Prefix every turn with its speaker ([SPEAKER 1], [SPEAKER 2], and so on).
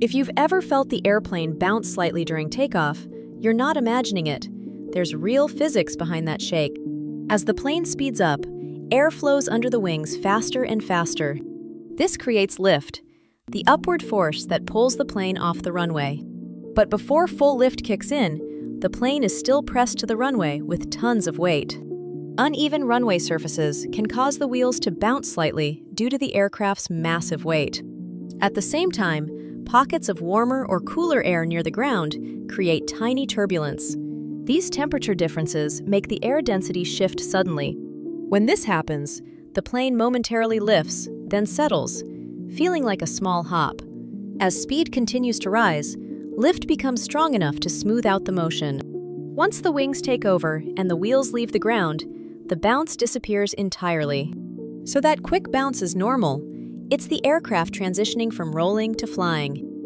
[SPEAKER 1] If you've ever felt the airplane bounce slightly during takeoff, you're not imagining it. There's real physics behind that shake. As the plane speeds up, air flows under the wings faster and faster. This creates lift, the upward force that pulls the plane off the runway. But before full lift kicks in, the plane is still pressed to the runway with tons of weight. Uneven runway surfaces can cause the wheels to bounce slightly due to the aircraft's massive weight. At the same time, pockets of warmer or cooler air near the ground create tiny turbulence. These temperature differences make the air density shift suddenly. When this happens, the plane momentarily lifts, then settles, feeling like a small hop. As speed continues to rise, lift becomes strong enough to smooth out the motion. Once the wings take over and the wheels leave the ground, the bounce disappears entirely. So that quick bounce is normal, it's the aircraft transitioning from rolling to flying.